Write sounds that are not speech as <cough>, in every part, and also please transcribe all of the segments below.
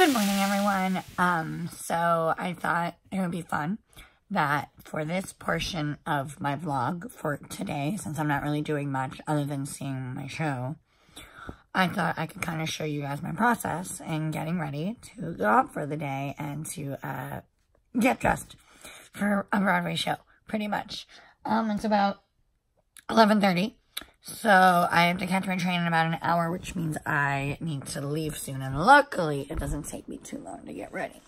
Good morning, everyone. Um, so I thought it would be fun that for this portion of my vlog for today, since I'm not really doing much other than seeing my show, I thought I could kind of show you guys my process in getting ready to go out for the day and to uh, get dressed for a Broadway show, pretty much. Um, it's about 11.30, so I have to catch my train in about an hour, which means I need to leave soon. And luckily, it doesn't take me too long to get ready.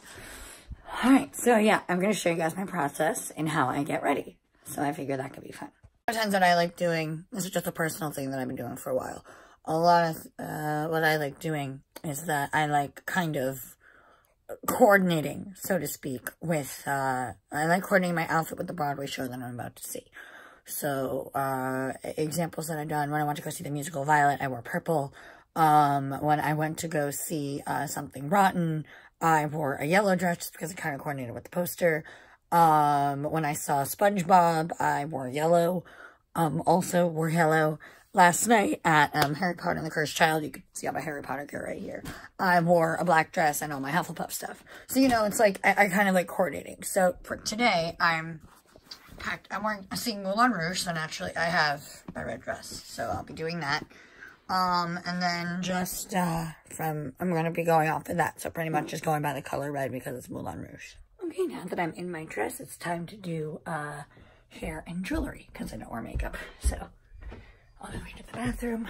All right, so yeah, I'm going to show you guys my process and how I get ready. So I figure that could be fun. Sometimes what I like doing, this is just a personal thing that I've been doing for a while. A lot of uh, what I like doing is that I like kind of coordinating, so to speak, with, uh, I like coordinating my outfit with the Broadway show that I'm about to see. So, uh, examples that I've done, when I went to go see the musical Violet, I wore purple. Um, when I went to go see, uh, Something Rotten, I wore a yellow dress just because it kind of coordinated with the poster. Um, when I saw SpongeBob, I wore yellow. Um, also wore yellow. Last night at um, Harry Potter and the Cursed Child, you can see all my Harry Potter gear right here. I wore a black dress and all my Hufflepuff stuff. So, you know, it's like, I, I kind of like coordinating. So, for today, I'm packed. I'm wearing a single Moulin Rouge, so naturally I have my red dress. So, I'll be doing that. Um, and then just, uh, from, I'm going to be going off of that. So, pretty much just going by the color red because it's Moulin Rouge. Okay, now that I'm in my dress, it's time to do, uh, hair and jewelry because I don't wear makeup. So, on the way to the bathroom.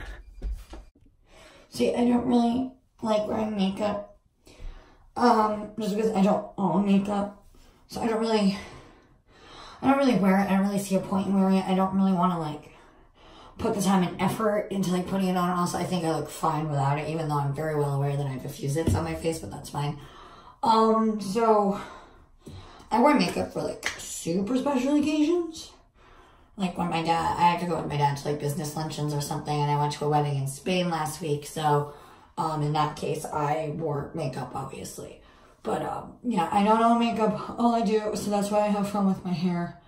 See, I don't really like wearing makeup. Um, just because I don't own makeup. So I don't really, I don't really wear it. I don't really see a point in wearing it. I don't really want to like put the time and effort into like putting it on. Also I think I look fine without it, even though I'm very well aware that I have a few zits on my face, but that's fine. Um, so I wear makeup for like super special occasions like when my dad, I had to go with my dad to like business luncheons or something, and I went to a wedding in Spain last week. So, um, in that case, I wore makeup, obviously. But, um, yeah, I don't own makeup. All I do, so that's why I have fun with my hair,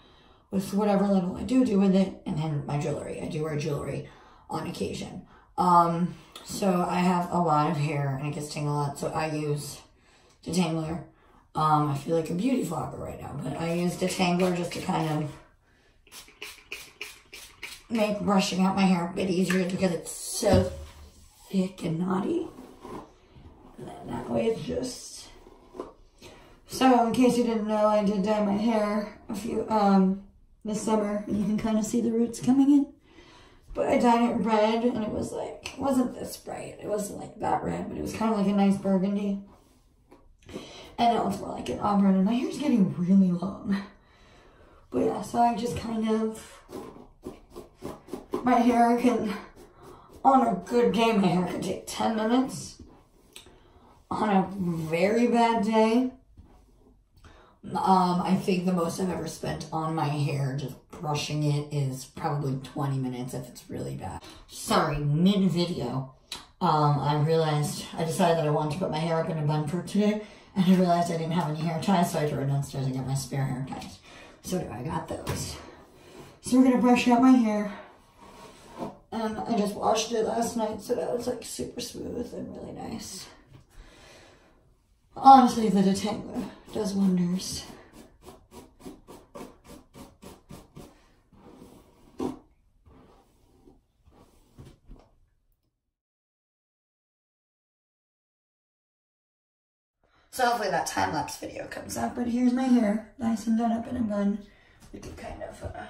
with whatever little I do do with it, and then my jewelry. I do wear jewelry on occasion. Um, so I have a lot of hair, and it gets tangled a lot, so I use detangler. Um, I feel like a beauty vlogger right now, but I use detangler just to kind of make brushing out my hair a bit easier because it's so thick and knotty. And then that way it's just... So, in case you didn't know, I did dye my hair a few, um, this summer. You can kind of see the roots coming in. But I dyed it red, and it was like, it wasn't this bright. It wasn't like that red, but it was kind of like a nice burgundy. And it it's more like an auburn, and my hair's getting really long. But yeah, so I just kind of my hair can, on a good day, my hair can take 10 minutes. On a very bad day, um, I think the most I've ever spent on my hair, just brushing it, is probably 20 minutes if it's really bad. Sorry, mid-video, um, I realized, I decided that I wanted to put my hair up in a bun for today, and I realized I didn't have any hair ties, so I had to run downstairs and get my spare hair ties. So I got those. So we're gonna brush out my hair. And I just washed it last night, so that was like super smooth and really nice. Honestly, the detangler does wonders. So hopefully that time-lapse video comes out, but here's my hair, nice and done up in a bun. You can kind of uh,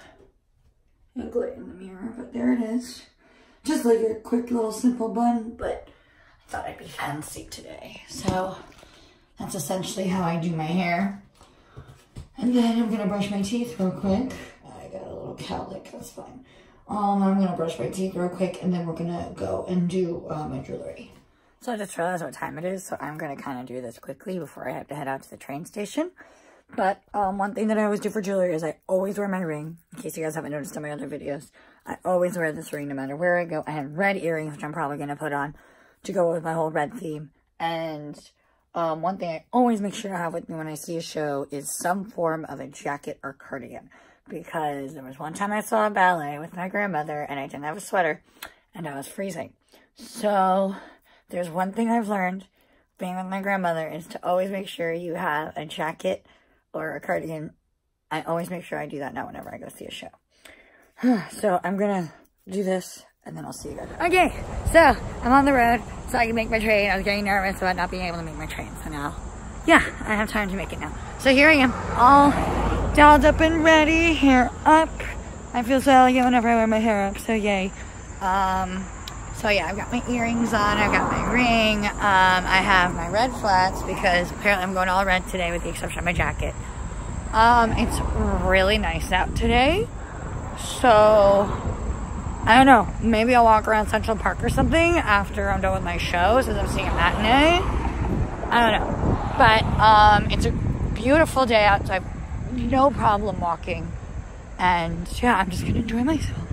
angle it in the mirror, but there it is. Just like a quick little simple bun, but I thought I'd be fancy today. So that's essentially how I do my hair. And then I'm gonna brush my teeth real quick. I got a little cowlick, that's fine. Um, I'm gonna brush my teeth real quick and then we're gonna go and do uh, my jewelry. So I just realized what time it is, so I'm gonna kind of do this quickly before I have to head out to the train station. But um, one thing that I always do for jewelry is I always wear my ring, in case you guys haven't noticed in my other videos. I always wear this ring no matter where I go. I have red earrings, which I'm probably going to put on to go with my whole red theme. And um, one thing I always make sure I have with me when I see a show is some form of a jacket or cardigan. Because there was one time I saw a ballet with my grandmother and I didn't have a sweater and I was freezing. So there's one thing I've learned being with my grandmother is to always make sure you have a jacket or a cardigan. I always make sure I do that now whenever I go see a show. <sighs> so I'm gonna do this and then I'll see you guys. Okay, so I'm on the road so I can make my train. I was getting nervous about not being able to make my train. So now, yeah, I have time to make it now. So here I am, all dolled up and ready, hair up. I feel so elegant whenever I wear my hair up, so yay. Um, so yeah, I've got my earrings on, I've got my ring, um, I have my red flats because apparently I'm going all red today with the exception of my jacket. Um, it's really nice out today, so I don't know, maybe I'll walk around Central Park or something after I'm done with my show since I'm seeing a matinee. I don't know, but um, it's a beautiful day out, so I have no problem walking, and yeah, I'm just gonna enjoy myself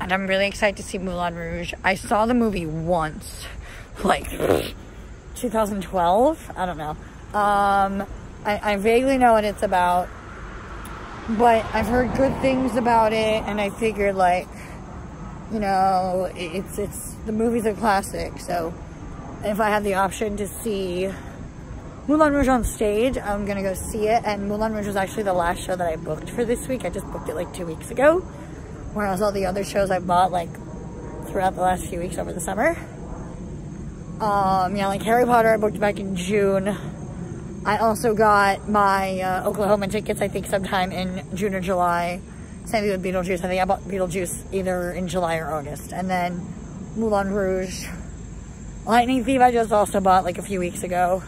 and I'm really excited to see Moulin Rouge. I saw the movie once, like 2012. I don't know. Um, I, I vaguely know what it's about, but I've heard good things about it, and I figured like, you know, it's it's the movie's a classic, so if I had the option to see Moulin Rouge on stage, I'm gonna go see it. And Moulin Rouge was actually the last show that I booked for this week. I just booked it like two weeks ago. Whereas all the other shows I bought like throughout the last few weeks over the summer. Um, yeah, like Harry Potter I booked back in June. I also got my uh, Oklahoma tickets, I think sometime in June or July. Same thing with Beetlejuice. I think I bought Beetlejuice either in July or August. And then Moulin Rouge. Lightning Thief I just also bought like a few weeks ago.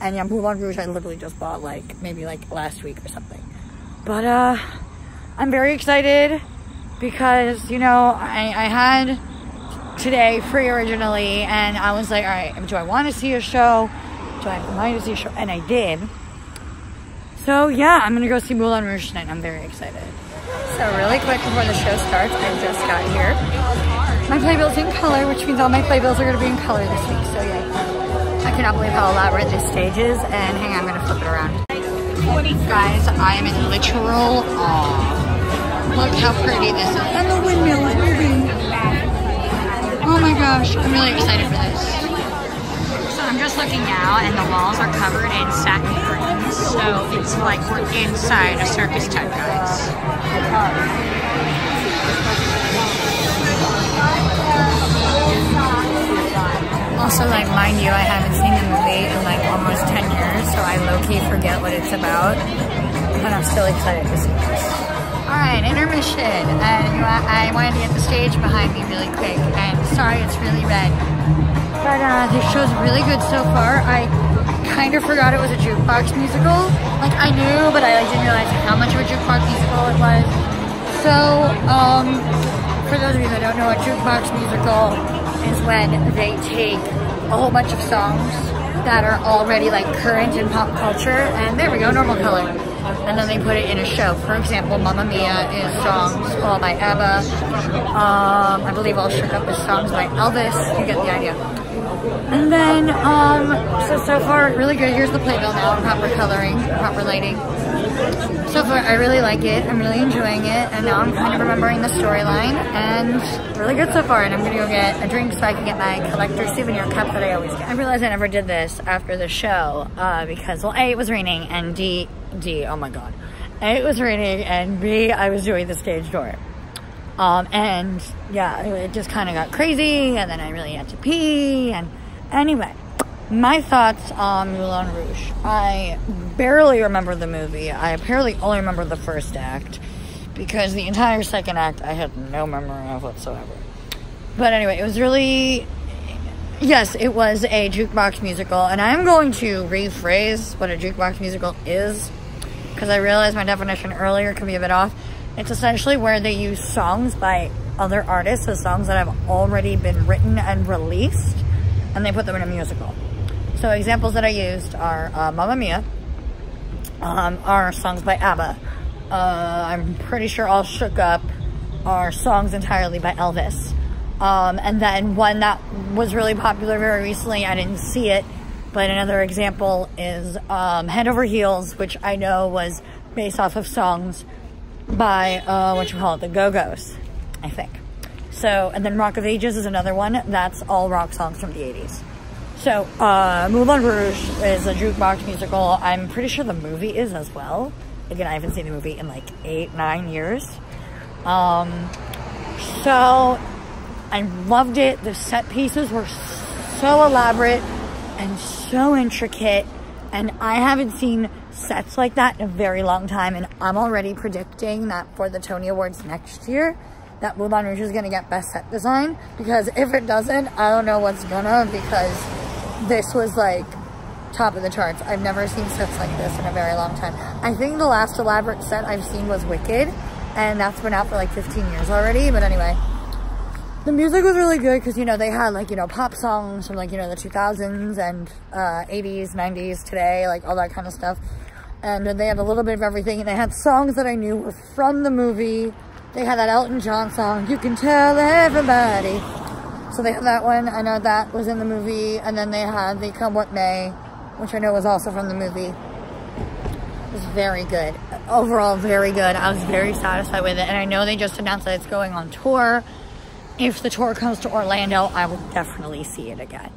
And yeah, Moulin Rouge I literally just bought like maybe like last week or something. But uh, I'm very excited because, you know, I, I had today free originally and I was like, all right, do I want to see a show? Do I money to see a show? And I did. So yeah, I'm gonna go see Moulin Rouge tonight. I'm very excited. So really quick before the show starts, I just got here. My playbill's in color, which means all my playbills are gonna be in color this week, so yay. I cannot believe how elaborate this stage is, and hang on, I'm gonna flip it around. Guys, I am in literal awe. Look how pretty this is. And the windmill is moving. Oh my gosh, I'm really excited for this. So I'm just looking now and the walls are covered in satin curtains. So it's like we're inside a circus tent, guys. Also, like, mind you, I haven't seen the movie in like almost 10 years, so I low-key forget what it's about. But I'm still excited to see this. Alright, intermission. And I wanted to get the stage behind me really quick. And sorry, it's really red. But uh, this show's really good so far. I kind of forgot it was a jukebox musical. Like, I knew, but I like, didn't realize how much of a jukebox musical it was. So, um, for those of you that don't know, a jukebox musical is when they take a whole bunch of songs that are already like current in pop culture. And there we go, normal color and then they put it in a show. For example, Mamma Mia is songs all by ABBA. Um, I believe All Shook Up is songs by Elvis. You get the idea. And then, um, so, so far, really good. Here's the playbill now, proper coloring, proper lighting. So far, I really like it. I'm really enjoying it. And now I'm kind of remembering the storyline. And really good so far. And I'm to go get a drink so I can get my collector souvenir cup that I always get. I realized I never did this after the show uh, because, well, A, it was raining, and D, D, oh my god. A, it was raining, and B, I was doing the stage door. Um, and yeah, it just kind of got crazy, and then I really had to pee, and anyway, my thoughts on Moulin Rouge. I barely remember the movie. I apparently only remember the first act, because the entire second act I had no memory of whatsoever. But anyway, it was really yes, it was a jukebox musical, and I'm going to rephrase what a jukebox musical is because I realized my definition earlier could be a bit off. It's essentially where they use songs by other artists, so songs that have already been written and released, and they put them in a musical. So examples that I used are uh, Mamma Mia, um, are songs by ABBA. Uh, I'm pretty sure All Shook Up are songs entirely by Elvis. Um, and then one that was really popular very recently, I didn't see it, but another example is um, Head Over Heels, which I know was based off of songs by, uh, what you call it, the Go-Go's, I think. So, and then Rock of Ages is another one. That's all rock songs from the 80s. So, uh, Moulin Rouge is a jukebox musical. I'm pretty sure the movie is as well. Again, I haven't seen the movie in like eight, nine years. Um, so, I loved it. The set pieces were so elaborate and so intricate. And I haven't seen sets like that in a very long time. And I'm already predicting that for the Tony Awards next year, that Moulin Rouge is going to get best set design. Because if it doesn't, I don't know what's gonna because this was like top of the charts. I've never seen sets like this in a very long time. I think the last elaborate set I've seen was Wicked. And that's been out for like 15 years already. But anyway, the music was really good because, you know, they had like, you know, pop songs from like, you know, the 2000s and uh, 80s, 90s, today, like all that kind of stuff. And they had a little bit of everything. And they had songs that I knew were from the movie. They had that Elton John song, You Can Tell Everybody. So they had that one. I know that was in the movie. And then they had They Come What May, which I know was also from the movie. It was very good. Overall, very good. I was very satisfied with it. And I know they just announced that it's going on tour if the tour comes to Orlando, I will definitely see it again.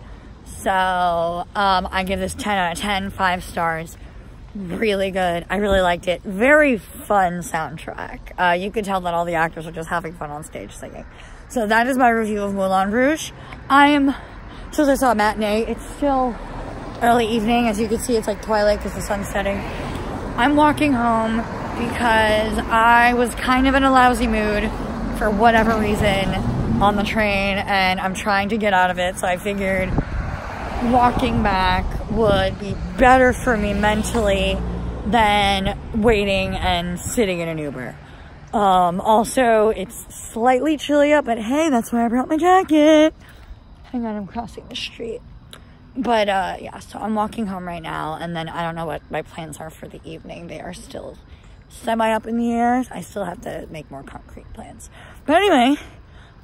So um, I give this 10 out of 10, five stars. Really good. I really liked it. Very fun soundtrack. Uh, you could tell that all the actors are just having fun on stage singing. So that is my review of Moulin Rouge. I am, since I saw a matinee, it's still early evening. As you can see, it's like twilight because the sun's setting. I'm walking home because I was kind of in a lousy mood for whatever reason on the train and I'm trying to get out of it. So I figured walking back would be better for me mentally than waiting and sitting in an Uber. Um, also, it's slightly chilly up, but hey, that's why I brought my jacket. Hang on, I'm crossing the street. But uh, yeah, so I'm walking home right now, and then I don't know what my plans are for the evening. They are still semi up in the air. I still have to make more concrete plans. But anyway,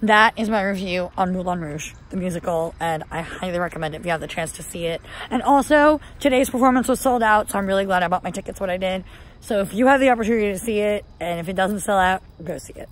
that is my review on Moulin Rouge, the musical, and I highly recommend it if you have the chance to see it. And also, today's performance was sold out, so I'm really glad I bought my tickets when I did. So if you have the opportunity to see it, and if it doesn't sell out, go see it.